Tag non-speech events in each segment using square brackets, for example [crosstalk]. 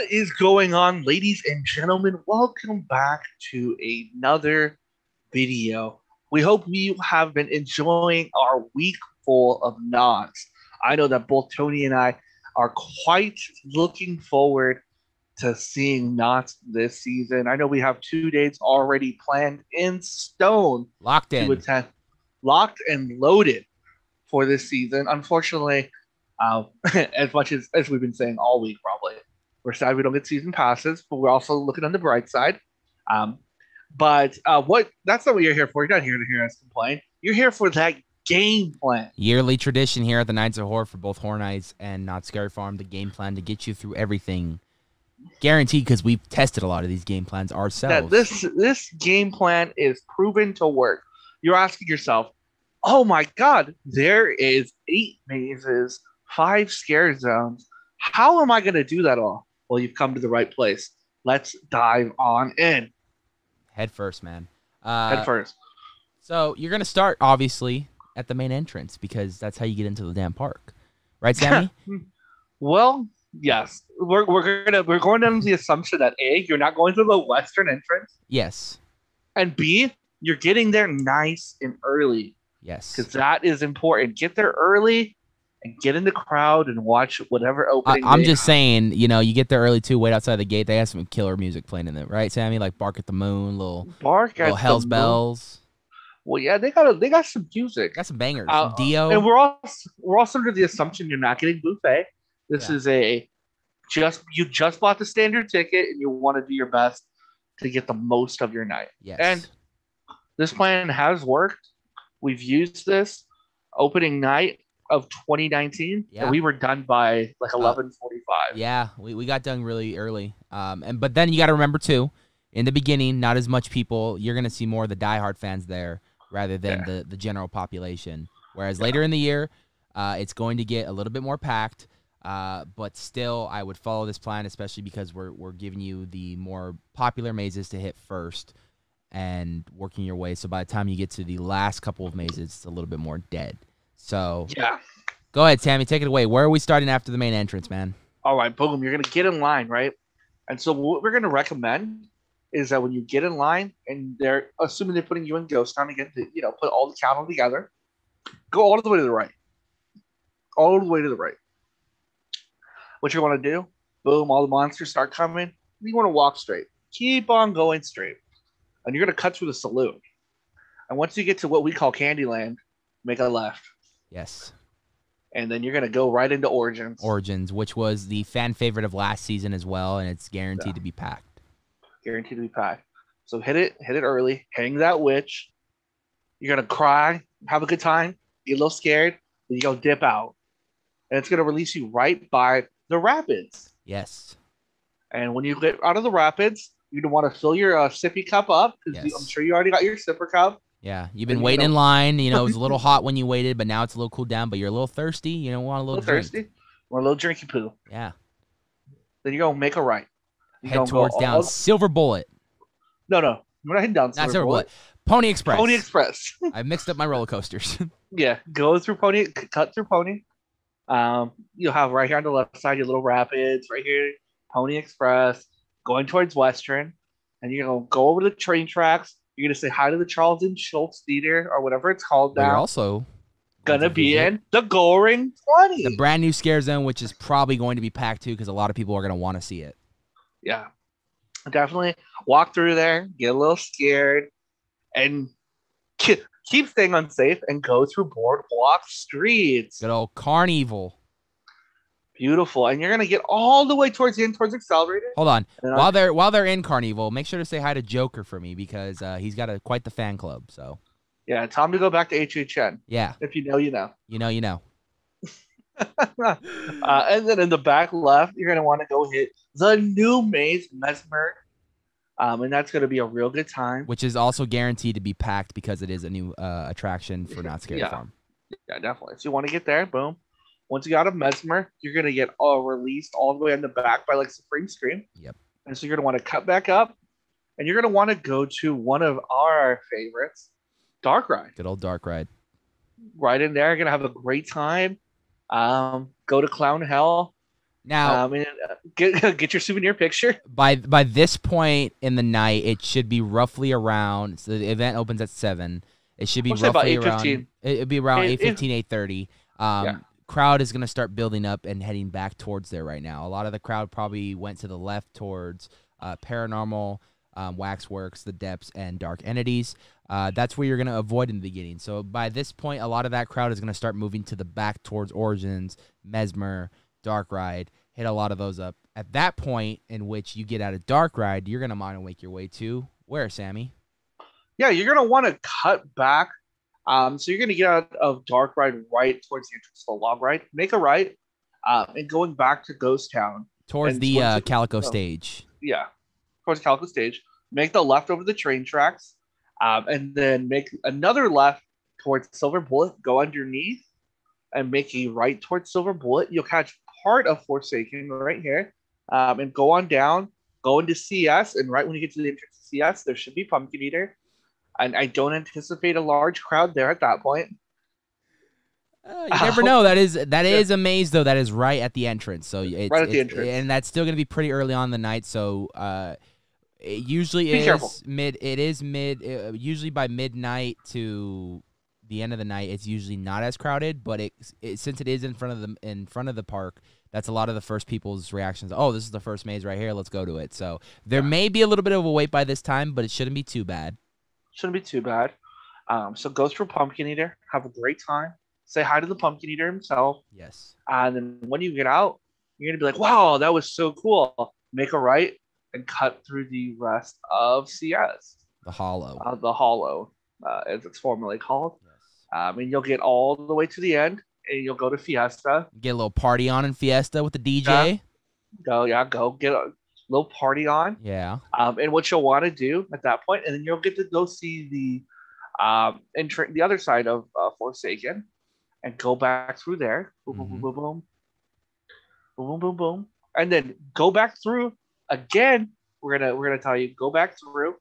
What is going on, ladies and gentlemen? Welcome back to another video. We hope you have been enjoying our week full of Knott's. I know that both Tony and I are quite looking forward to seeing Knott's this season. I know we have two dates already planned in stone, locked in, attend, locked and loaded for this season. Unfortunately, uh, [laughs] as much as, as we've been saying all week, probably we're sad we don't get season passes, but we're also looking on the bright side. Um, but uh, what that's not what you're here for. You're not here to hear us complain. You're here for that game plan. Yearly tradition here at the Nights of Horror for both Horror Nights and Knott's Scary Farm. The game plan to get you through everything, guaranteed because we've tested a lot of these game plans ourselves. Yeah, this this game plan is proven to work. You're asking yourself, "Oh my God, there is eight mazes, five scare zones. How am I going to do that all?" Well, you've come to the right place. Let's dive on in. Head first, man. Uh, Head first. So you're gonna start obviously at the main entrance because that's how you get into the damn park, right, [laughs] Sammy? well, yes. We're, we're gonna we're going under the assumption that a you're not going to the western entrance. Yes. And b you're getting there nice and early. Yes. Because that is important. Get there early and get in the crowd and watch whatever opening. I, am just have. saying, you know, you get there early too. Wait outside the gate. They have some killer music playing in there, right, Sammy? Like "Bark at the Moon," little "Bark little at Hell's the Bells. Well, yeah, they got a, they got some music, got some bangers, uh, Dio, and we're all we're also under the assumption you're not getting buffet. This yeah. is a just you just bought the standard ticket and you want to do your best to get the most of your night. Yes, and this plan has worked. We've used this opening night of 2019 yeah. we were done by like 11:45. Uh, yeah, we, we got done really early. Um and but then you got to remember too, in the beginning, not as much people. You're going to see more of the diehard fans there rather than yeah. the the general population. Whereas yeah. later in the year, uh, it's going to get a little bit more packed. Uh, but still, I would follow this plan, especially because we're we're giving you the more popular mazes to hit first, and working your way. So by the time you get to the last couple of mazes, it's a little bit more dead. So yeah, go ahead, Sammy, take it away. Where are we starting after the main entrance, man? All right, boom. You're gonna get in line, right? And so what we're gonna recommend is that when you get in line and they're assuming they're putting you in ghost town again to you know put all the cattle together, go all the way to the right, all the way to the right. What you want to do? Boom! All the monsters start coming. You want to walk straight. Keep on going straight, and you're gonna cut through the saloon. And once you get to what we call Candyland, make a left. Yes. And then you're gonna go right into Origins. Origins, which was the fan favorite of last season as well, and it's guaranteed yeah. to be packed. Guaranteed to be packed. So hit it, hit it early, hang that witch. You're gonna cry, have a good time, be a little scared, then you go dip out. And it's gonna release you right by the rapids. Yes. And when you get out of the rapids, you're gonna want to fill your uh, sippy cup up because yes. I'm sure you already got your sipper cup. Yeah, you've been waiting in line. You know, it was a little [laughs] hot when you waited, but now it's a little cooled down. But you're a little thirsty. You know, want a little, a little thirsty. Want a little drinky poo. Yeah. Then you're gonna make a right. You Head towards down all... Silver Bullet. No, no, we're not heading down Silver, not Silver Bullet. Bullet. Pony Express. Pony Express. [laughs] I mixed up my roller coasters. [laughs] yeah, go through Pony, cut through Pony. Um, you'll have right here on the left side your little rapids. Right here, Pony Express. Going towards Western, and you're gonna go over the train tracks you're gonna say hi to the Charles M. Schulz Theater or whatever it's called now. You're also gonna be in the Goring Twenty, the brand new Scare Zone, which is probably going to be packed too because a lot of people are gonna want to see it. Yeah, definitely walk through there, get a little scared, and keep staying unsafe and go through boardwalk streets. Good old CarnEvil. Beautiful, and you're gonna get all the way towards the end, towards Accelerated. Hold on, while i they're while they're in CarnEvil, make sure to say hi to Joker for me because uh, he's got a quite the fan club. So yeah, time to go back to HHN. Yeah, if you know, you know. You know, you know. [laughs] uh, and then in the back left, you're gonna want to go hit the new maze Mesmer, um, and that's gonna be a real good time. Which is also guaranteed to be packed because it is a new uh, attraction for Knott's Scary yeah. Farm. Yeah, definitely. So you want to get there, boom. Once you got a Mesmer, you're gonna get all released all the way in the back by like Supreme Scream. Yep. And so you're gonna want to cut back up, and you're gonna want to go to one of our favorites, Dark Ride. Good old Dark Ride. Right in there, you're gonna have a great time. Um, go to Clown Hell, Now, Um, and uh, [laughs] get [laughs] get your souvenir picture. by by this point in the night, it should be roughly around. So the event opens at seven. It should be We'll about roughly around. 8:15. it- It'd be around It- eight fifteen, eight thirty. Um, Yeah. Crowd is gonna start building up and heading back towards there right now. A lot of the crowd probably went to the left towards uh, paranormal, um, waxworks, the depths, and dark entities. Uh, that's where you're gonna avoid in the beginning. So by this point, a lot of that crowd is gonna start moving to the back towards origins, mesmer, dark ride. Hit a lot of those up. At that point, in which you get out of dark ride, you're gonna mind and wake your way to where, Sammy? Yeah, you're gonna want to cut back. Um, so you're gonna get out of Dark Ride right towards the entrance to the Log Ride. Make a right, um, and going back to Ghost Town. Towards the towards uh, Calico stage. Yeah, towards Calico Stage. Make the left over the train tracks, um, and then make another left towards Silver Bullet. Go underneath, and make a right towards Silver Bullet. You'll catch part of Forsaken right here, um, and go on down. Go into CS, and right when you get to the entrance to CS, there should be Pumpkin Eater. And I don't anticipate a large crowd there at that point. Uh, you never know. That is that [laughs] is a maze though. That is right at the entrance. So it's, Right at the entrance. and that's still gonna be pretty early on in the night. So uh, it usually Be is careful. mid. It is mid. Uh, usually by midnight to the end of the night, it's usually not as crowded. But it, it since it is in front of the in front of the park, that's a lot of the first people's reactions. Oh, this is the first maze right here. Let's go to it. So there Yeah. may be a little bit of a wait by this time, but it shouldn't be too bad. Shouldn't be too bad. Um, so go through Pumpkin Eater, have a great time. Say hi to the Pumpkin Eater himself. Yes. And then when you get out, you're gonna be like, "Wow, that was so cool." Make a right and cut through the rest of CS, The hollow. uh, the Hollow, uh, as it's formerly called. yes. Um, and you'll get all the way to the end, and you'll go to Fiesta. Get a little party on in Fiesta with the DJ. Yeah. Go, yeah, go get a little party on. yeah. Um, and what you'll want to do at that point, and then you'll get to go see the um, entry, the other side of uh, Forsaken, and go back through there. Boom, boom, Mhm. boom, boom, boom, boom, boom, boom, boom, and then go back through again. We're gonna we're gonna tell you go back through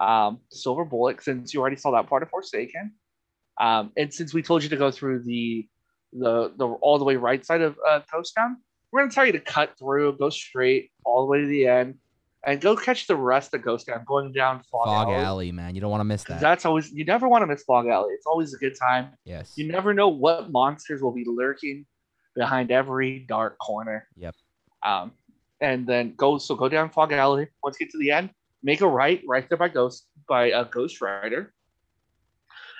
um, Silver Bullet since you already saw that part of Forsaken, um, and since we told you to go through the the the all the way right side of uh, Ghost Town, we're gonna tell you to cut through, go straight all the way to the end, and go catch the rest of Ghost Town going down Fog, Fog Alley. Alley, man. You don't want to miss that. That's always you never want to miss Fog Alley. It's always a good time. yes. You never know what monsters will be lurking behind every dark corner. Yep. Um, and then go so go down Fog Alley. Once you get to the end, make a right right there by Ghost by a Ghost Rider,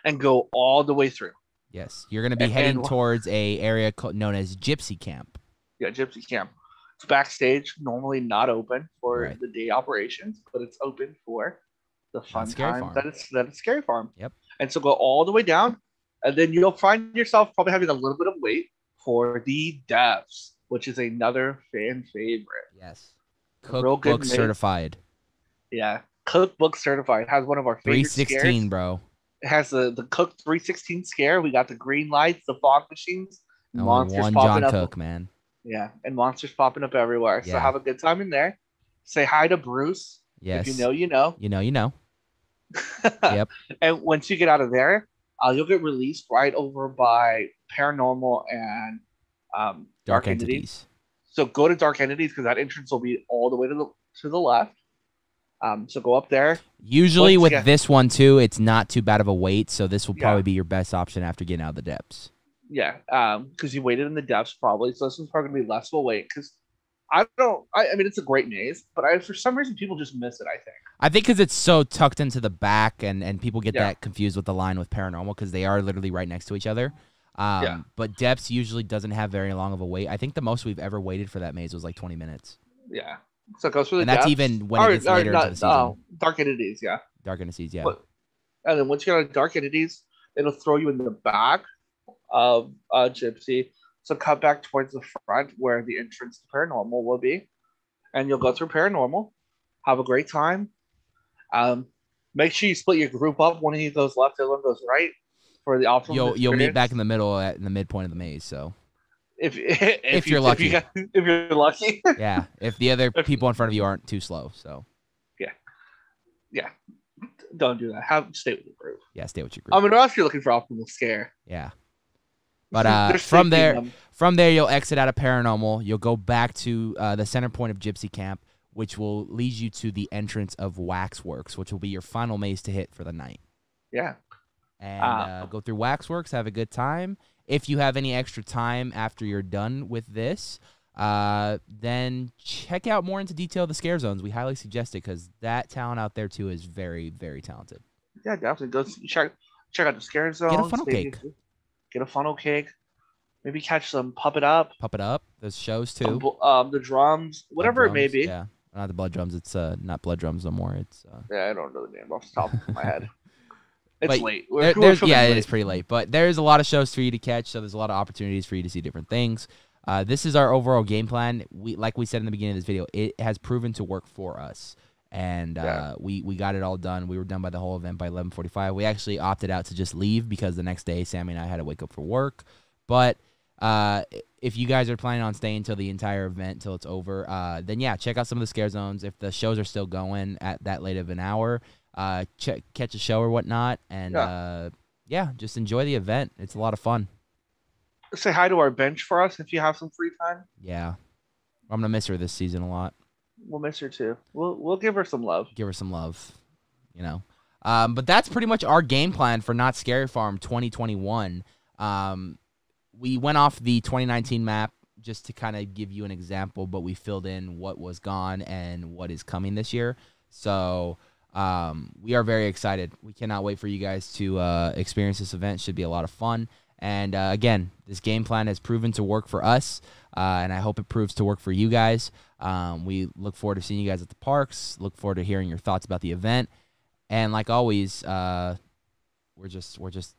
and go all the way through. Yes. You're going to be And- heading and- towards a area known as Gypsy Camp. Yeah, Gypsy Camp. It's backstage, normally not open for Right. the day operations, but it's open for the fun time that it's that it's Scary Farm. Yep. And so go all the way down, and then you'll find yourself probably having a little bit of wait for the Depths, which is another fan favorite. Yes. real good Cookbook certified. Yeah, Cookbook certified has one of our favorite 316, scares. bro. It has the the Cook 316 scare. We got the green lights, the fog machines, Only monsters one popping John up. Cook, man. Yeah, and monsters popping up everywhere. So have a good time in there. Say hi to Bruce. Yes. If you know, you know. You know, you know. [laughs] Yep. And once you get out of there, uh, you'll get released right over by Paranormal and um, Dark, entities. So go to Dark Entities because that entrance will be all the way to the to the left. Um, so go up there. Usually Once with again- this one too, it's not too bad of a wait, so this will Yeah. probably be your best option after getting out of the depths. Yeah, um, because you waited in the depths probably. So this one's probably gonna be less of a wait because I don't. I, I mean, it's a great maze, but I, for some reason people just miss it. I think. I think because it's so tucked into the back, and and people get Yeah. that confused with the line with paranormal because they are literally right next to each other. Um, Yeah. But depths usually doesn't have very long of a wait. I think the most we've ever waited for that maze was like 20 minutes, Yeah. So it goes through the and that's even when Or- it gets or later not- into the season. oh, Dark Entities, yeah. Dark Entities, yeah. But- And then once you get of Dark Entities, it'll throw you in the back of uh, Gypsy. So cut back towards the front where the entrance to Paranormal will be. And you'll go through Paranormal, have a great time. Um, make sure you split your group up. One of you goes left, the other one goes right for the optimal. You'll you'll meet back in the middle at in the midpoint of the maze. So if [laughs] if, you're you, lucky. If, [laughs] you if you're lucky. [laughs] yeah, if the other If- people in front of you aren't too slow, so yeah, yeah. Don't do that. Have stay with your group. yeah, stay with your group. I'm mean, unless you're looking for optimal scare. yeah, But uh, from there, them. from there, you'll exit out of Paranormal. You'll go back to uh, the center point of Gypsy Camp, which will lead you to the entrance of Waxworks, which will be your final maze to hit for the night. Yeah. And Ah. uh, go through Waxworks, have a good time. If you have any extra time after you're done with this, uh, then check out more into detail the scare zones. We highly suggest it because that talent out there too is very, very talented. Yeah, definitely. Go check check out the scare zones. Get a funnel cake. Get a funnel cake. Maybe catch some pop it up. pop it up. There's shows too. bl- Um, the drums, whatever it may be. Yeah, not the blood drums. It's uh not blood drums no more. It's uh, Yeah, I don't know the name off the top of my head. [laughs] It's But late. We're, There- we're yeah, it late. is pretty late, but there's a lot of shows for you to catch. So there's a lot of opportunities for you to see different things. Uh, this is our overall game plan. We, like we said in the beginning of this video, it has proven to work for us, and uh, Yeah. we we got it all done. We were done by the whole event by 11:45. We actually opted out to just leave because the next day Sammy and I had to wake up for work. But uh, if you guys are planning on staying until the entire event until it's over, uh, then yeah, check out some of the scare zones. If the shows are still going at that late of an hour, uh, check catch a show or whatnot, and Yeah. uh, yeah, just enjoy the event. It's a lot of fun. Say hi to our bench for us if you have some free time. Yeah, I'm gonna miss her this season a lot. We'll miss her too. We'll we'll give her some love. Give her some love, you know. Um, but that's pretty much our game plan for Knott's Scary Farm 2021. Um, we went off the 2019 map just to kind of give you an example, but we filled in what was gone and what is coming this year. So um, we are very excited. We cannot wait for you guys to uh, experience this event. Should be a lot of fun. And uh, again, this game plan has proven to work for us, uh, and I hope it proves to work for you guys. Um, we look forward to seeing you guys at the parks. Look forward to hearing your thoughts about the event. And like always, uh, we're just we're just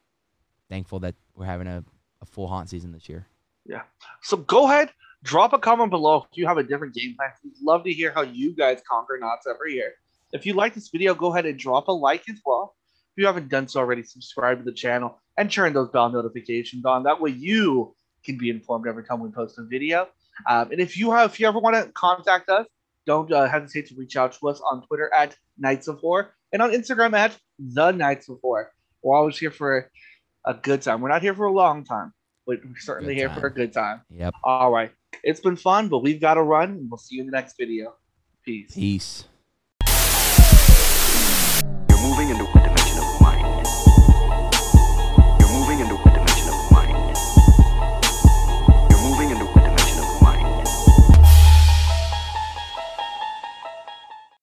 thankful that we're having a, a full haunt season this year. Yeah. So go ahead, drop a comment below if you have a different game plan. We'd love to hear how you guys conquer Knott's every year. If you like this video, go ahead and drop a like as well. If you haven't done so already, subscribe to the channel and turn those bell notifications on. That way you can be informed every time we post a video. Um, and if you have, if you ever want to contact us, don't uh, hesitate to reach out to us on Twitter at Nights of Horror and on Instagram at The Nights of Horror. We're always here for a good time. We're not here for a long time, but we're certainly here for a good time. Yep. All right. It's been fun, but we've got to run, and we'll see you in the next video. Peace. Peace.